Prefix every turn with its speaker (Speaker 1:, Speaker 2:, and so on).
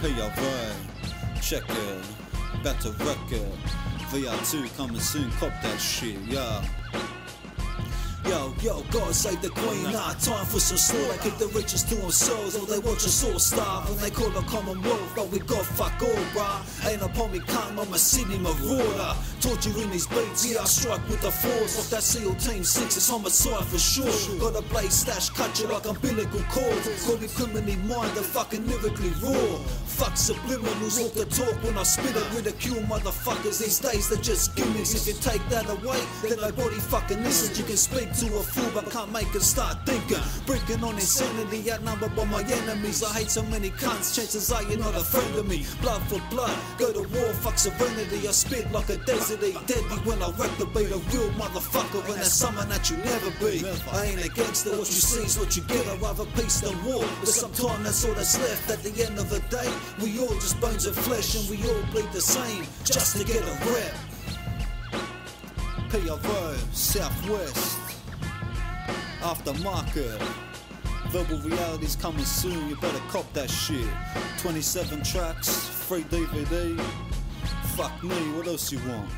Speaker 1: PRV, check it, better record. VR2 coming soon, cop that shit, yeah.
Speaker 2: Yo, yo, God save the queen, nah, time for some slaughter. Keep the richest to themselves, or they watch us all starve. And they call a commonwealth, but we got fuck all, bruh. Ain't upon me come, I'm a Sydney marauder. Torturing these beats, yeah, I strike with the force. Off that SEAL Team 6, it's homicide for sure. Got a blade stash, cut you like umbilical cord. Call me criminally minded, fucking lyrically raw. Fuck subliminals, off the talk when I spit it. Ridicule motherfuckers these days, they're just gimmicks. If you take that away, then nobody fucking listens. You can speak to a fool, but can't make it start thinking. Breaking on insanity, outnumbered by my enemies. I hate so many cunts, chances are you're not a friend of me. Blood for blood, go to war, fuck serenity. I spit like a desert, deadly when I wreck the beat. A real motherfucker, and that's someone that you never be. I ain't a gangster, what you see is what you get. I'd rather peace than war, but sometimes that's all that's left. At the end of the day, we all just bones of flesh, and we all bleed the same, just to get a rep.
Speaker 1: PRV, Southwest, Aftermarket. Verbal reality's coming soon, you better cop that shit. 27 tracks, free DVD. Fuck me, what else you want?